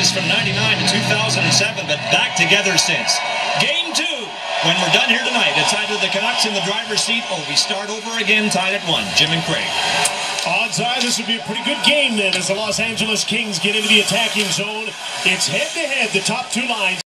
From 99 to 2007, but back together since. Game two. When we're done here tonight, it's either the Canucks in the driver's seat or we start over again tied at one. Jim and Craig. Odds are this would be a pretty good game then as the Los Angeles Kings get into the attacking zone. It's head to head, the top two lines.